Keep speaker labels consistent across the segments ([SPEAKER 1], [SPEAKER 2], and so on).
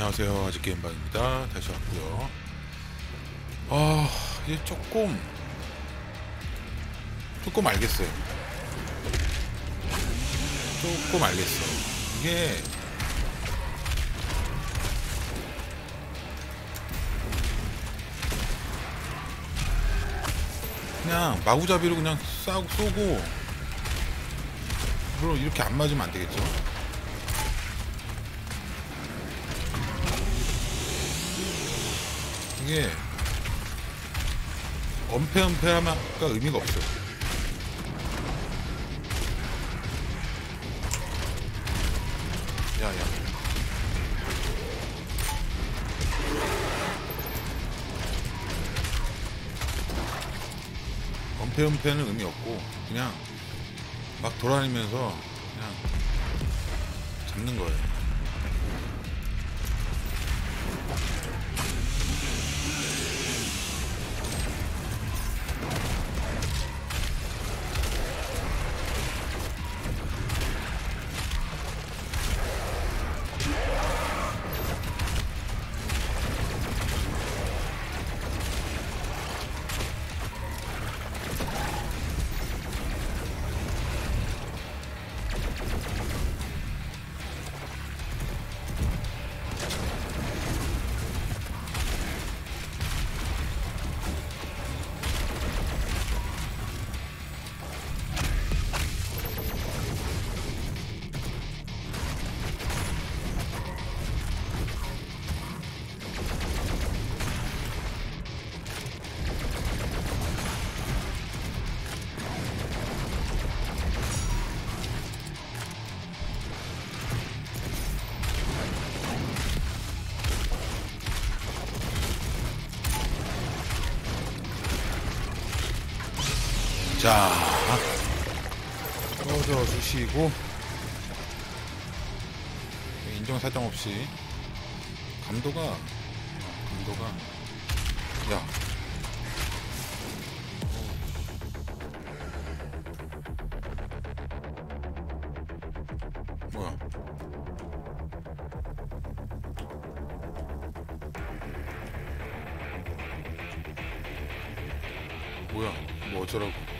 [SPEAKER 1] 안녕하세요. 아직 게임방입니다. 다시 왔고요. 아 이게 조금 조금 알겠어요. 조금 알겠어 이게 그냥 마구잡이로 그냥 싸고 쏘고 물론 이렇게 안 맞으면 안 되겠죠 이게 엄폐 엄폐하면 의미가 없어요. 야야. 엄폐 엄폐는 의미 없고 그냥 막 돌아다니면서 그냥 잡는 거예요. 자, 꺼져 주시고 인정 사정 없이. 감도가 감도가. 야. 뭐야? 뭐야? 뭐 어쩌라고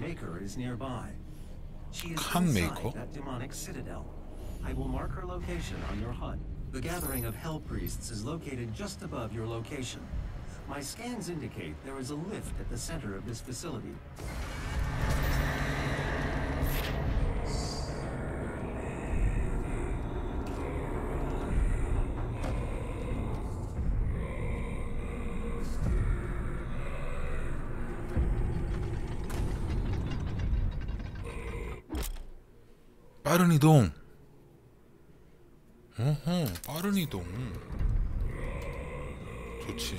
[SPEAKER 2] Maker is nearby. She is
[SPEAKER 1] Khan
[SPEAKER 2] inside that demonic citadel. I will mark her location on your HUD. The gathering of Hell Priests is located just above your location. My scans indicate there is a lift at the center of this facility.
[SPEAKER 1] 빠른 이동 어허 빠른 이동 좋지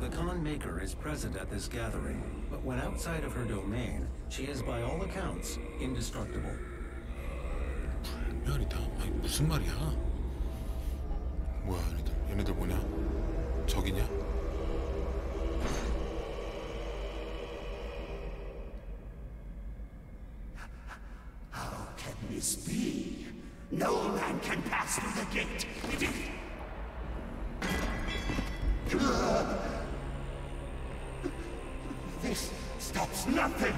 [SPEAKER 2] The Khan Maker is present at this gathering, but when outside of her domain, she is by all accounts indestructible.
[SPEAKER 1] 별이다 아니 무슨 말이야 뭐야 얘네들 얘네들 뭐냐 적이냐
[SPEAKER 3] can this be? No man can pass through the gate. It is... This stops nothing.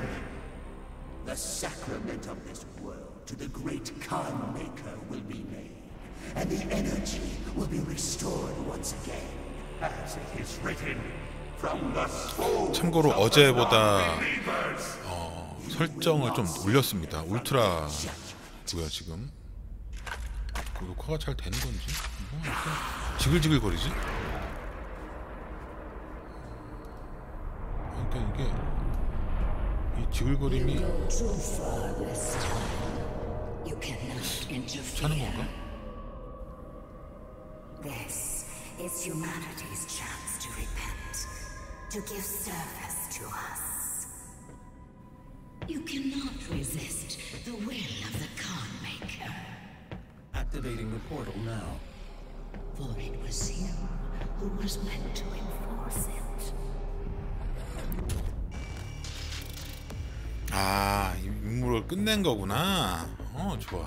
[SPEAKER 3] The sacrament of this world to the great Khan Maker will be made, and the energy will be restored once again, as it is written.
[SPEAKER 1] 참고로 어제보다 어, 설정을 좀 올렸습니다 울트라고요 지금 그 녹화가 잘 되는 건지 뭐 이렇게 지글지글 거리지 그러니까 이게 이 지글거림이 차는. 건가?
[SPEAKER 4] This is humanity's chance to repent, to give service to us. You cannot resist the will of the
[SPEAKER 2] Activating the portal now.
[SPEAKER 4] For it was him who was meant to enforce it.
[SPEAKER 1] 아, 임무를 끝낸 거구나. 어, 좋아.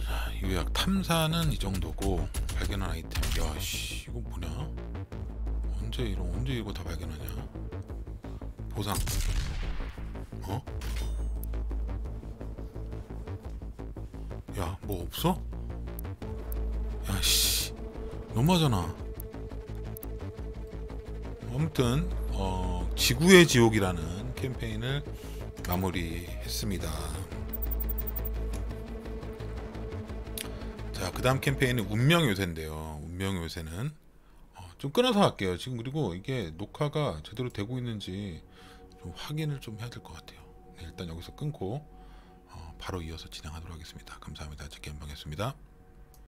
[SPEAKER 1] 자, 요약 탐사는 이 정도고 발견한 아이템. 야, 씨, 이거 뭐냐? 언제 이런 언제 이거 다 발견하냐? 보상. 어? 야 뭐 없어? 야 씨 너무하잖아 아무튼 어, 지구의 지옥이라는 캠페인을 마무리했습니다. 자, 그 다음 캠페인은 운명 요새인데요. 운명 요새는 어, 좀 끊어서 할게요. 지금 그리고 이게 녹화가 제대로 되고 있는지 좀 확인을 좀 해야 될 것 같아요. 네, 일단 여기서 끊고 어, 바로 이어서 진행하도록 하겠습니다. 감사합니다. 제게 한방했습니다.